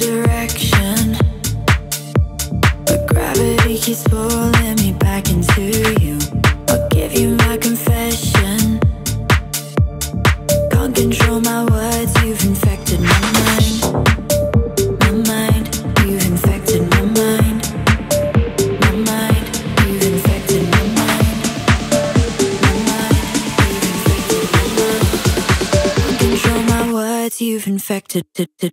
your direction. infected.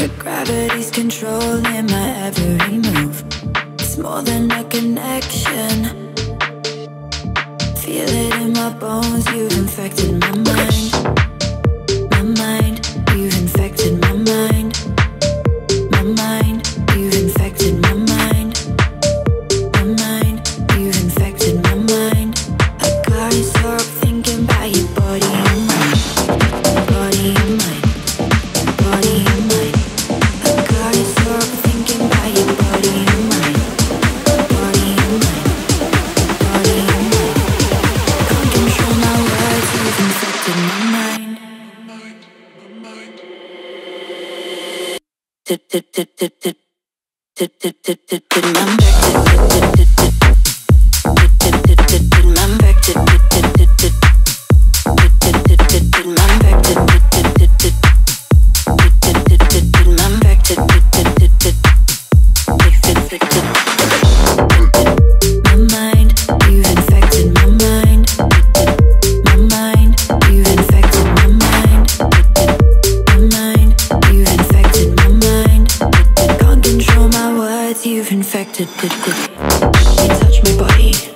But gravity's controlling my every move. It's more than a connection. Feel it in my bones, you've infected my mind. My mind, you've infected my mind. My mind, you've infected my mind. My mind, you've infected my mind. I got you so Victim. You touch my body.